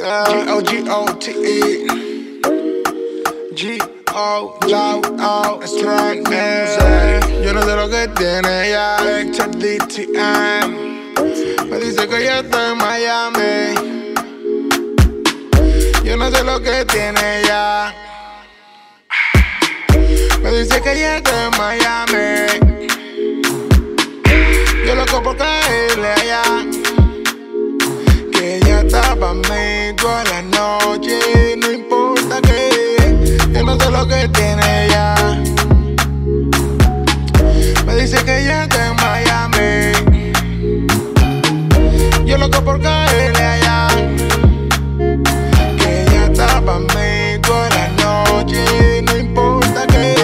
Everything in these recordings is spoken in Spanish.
G-O-G-O-T-E G-O-G-O Strike Music Yo no sé lo que tiene ya DTM Me dice que ya está en Miami. Yo no sé lo que tiene ya. Me dice que ya está en Miami. Yo loco por caerle allá ella mí toda la noche No importa que Yo no sé lo que tiene ya Me dice que ya está en Miami. Yo loco por caerle allá. Que ella está pa' mí toda la noche No importa que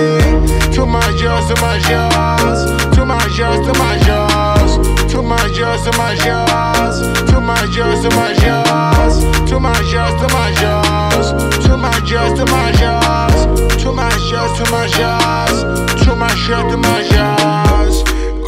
Too much yours, too much yours Too much yours, too much yours Too much yours, too much yours Too much yours, too much yours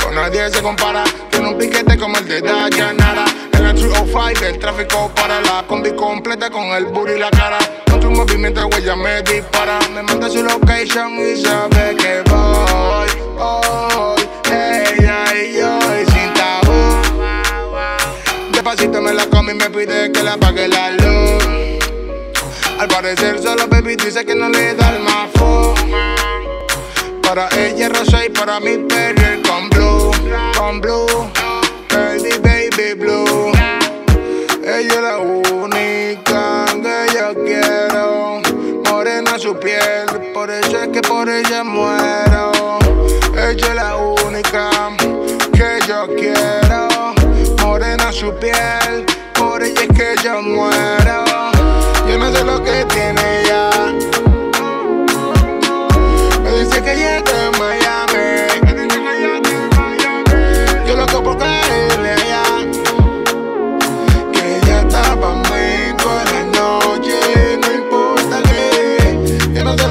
Con nadie se compara Tiene un piquete como el de Dayanara. En la 305 el tráfico para La combi completa con el booty y la cara. Con tu movimiento huella me dispara. Me manda su location y sabe que voy Hoy, ella y yo y sin tabú. Despacito me la come y me pide que la apague la luz. Al parecer solo baby dice que no le da el mafo Para ella rosa y para mí perder con blue Con blue, baby baby blue. Ella es la única que yo quiero. Morena su piel, por eso es que por ella muero. Ella es la única que yo quiero. Morena su piel,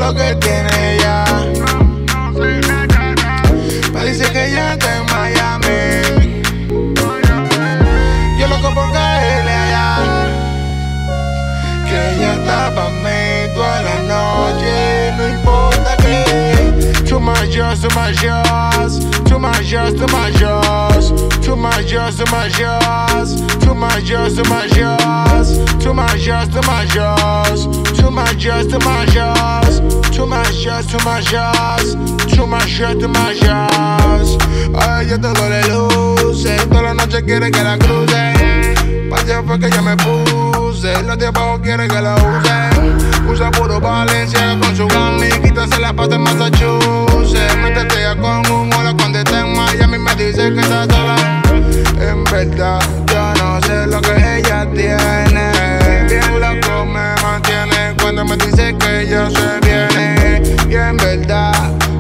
lo que tiene ella. Dice que ella está en Miami. Yo loco por caerle allá. Que ella está pa' mí toda la noche. No importa que Too much yours, too much. yours Too yours, too yours Too yours, too yours Too yours, too yours Too yours, too yours Too yours, too yours Too yours, too yours Too yours, too much yours A ella todo le luce Toda la noche quiere que la cruce. Pase fue que yo me puse. Los de abajo quiere que la use. Usa puro Valencia con su gang Y quítase la pata en Massachusetts Que está sola En verdad yo no sé lo que ella tiene. Bien loco me mantiene Cuando me dice que ella se viene. Y en verdad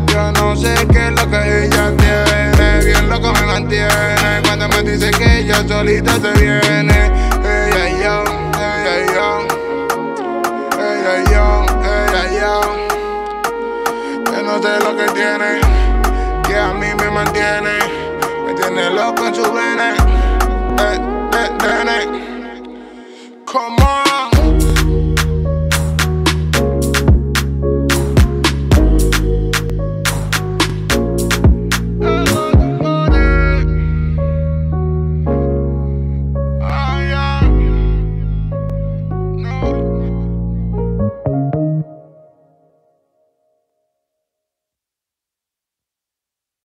yo no sé qué es lo que ella tiene. Bien loco me mantiene Cuando me dice que ella solita se viene. Ella y yo, ella y yo Ella y yo, ella y yo. Yo no sé lo que tiene Que a mí me mantiene en el loco en su vena. Eh, Come on.